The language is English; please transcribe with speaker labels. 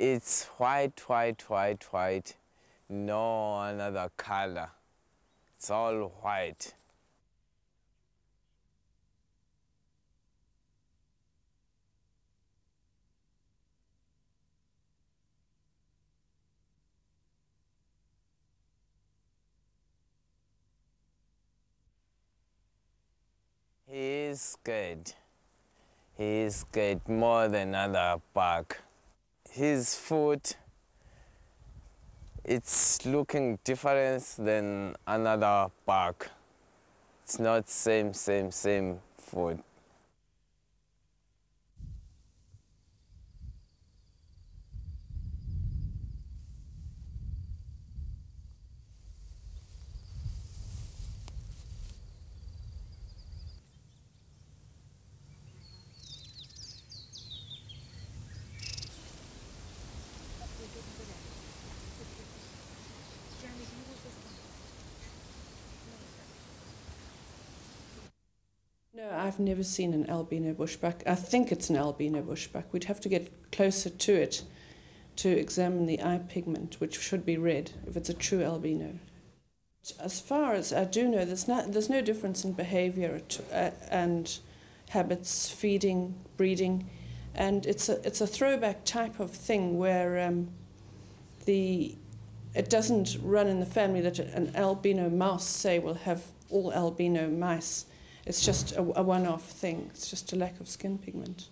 Speaker 1: It's white, white, white, white. No another color. It's all white. He is scared. He is scared more than other bug. His food it's looking different than another bug. It's not same, same, same food.
Speaker 2: No, I've never seen an albino bushbuck. I think it's an albino bushbuck. We'd have to get closer to it to examine the eye pigment, which should be red if it's a true albino. As far as I do know, there's, not, there's no difference in behavior uh, and habits, feeding, breeding, and it's a, it's a throwback type of thing where um, the, it doesn't run in the family that an albino mouse, say, will have all albino mice. It's just a, a one off thing, it's just a lack of skin pigment.